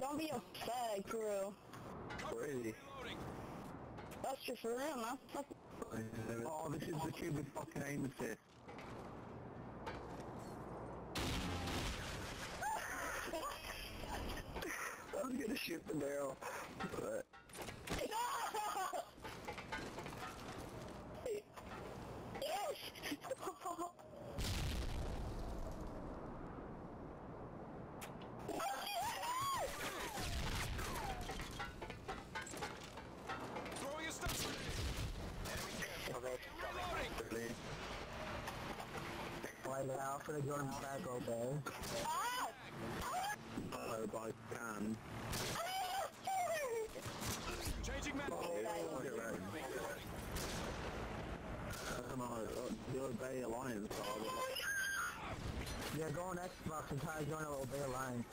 Don't be a fag, crew. Crazy. That's just for real, man. Oh, this is the stupid fucking aim assist. I was gonna shoot the barrel, but Right now for the Jordan back open. Oh, can. Changing mag. Oh, you're right. Come on, the Bay Alliance. Yeah, go on Xbox and try to join a little of line.